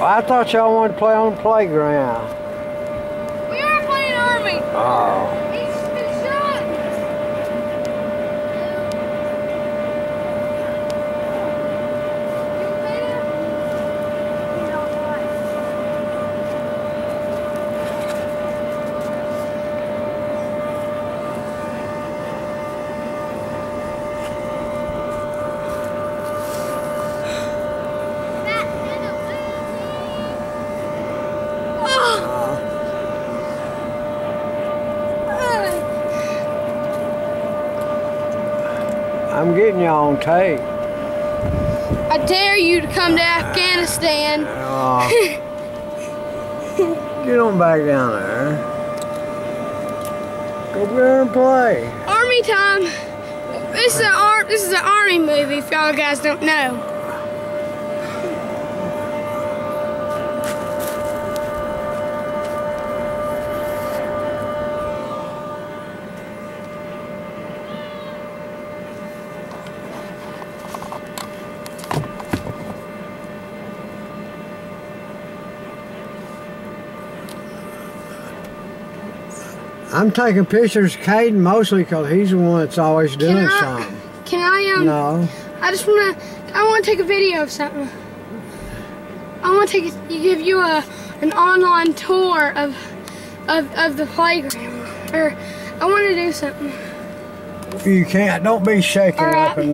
I thought y'all wanted to play on the playground. We are playing Army. Oh. He's been shot. You okay there? You don't like. I'm getting y'all on tape. I dare you to come to Afghanistan. Oh. Get on back down there. Go there and play. Army time. This is an ar- This is an army movie. If y'all guys don't know. I'm taking pictures of Caden mostly because he's the one that's always doing Can I- something. Can I um? No. I just wanna. I wanna take a video of something. I wanna take a, give you a an online tour of of of the playground. Or I wanna do something. You can't. Don't be shaking right. up and